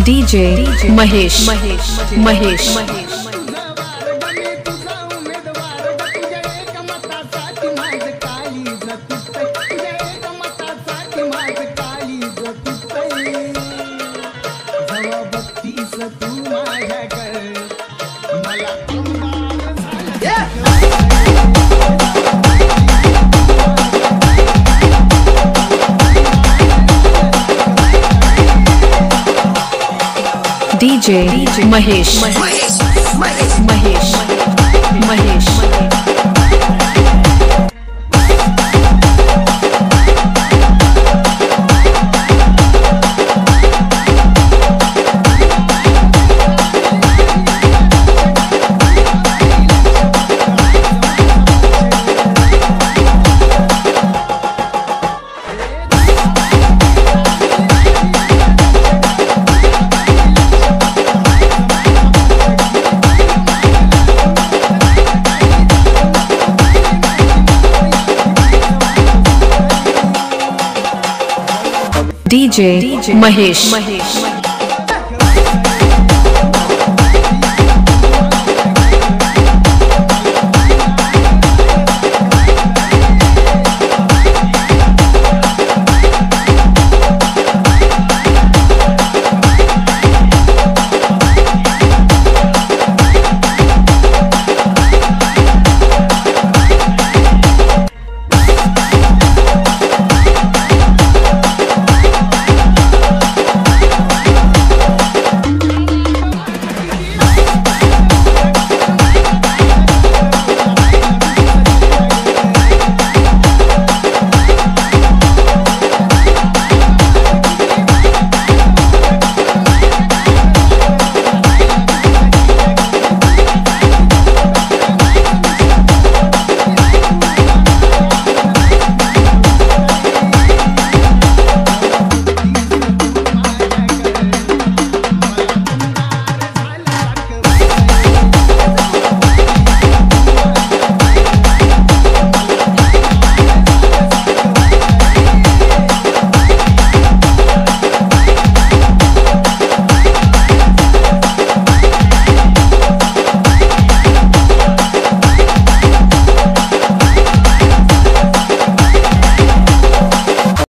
DJ Mahesh Mahesh Mahesh. तुझा मला DJ Mahesh. Mahesh. Mahesh Mahesh Mahesh DJ Mahesh. Mahesh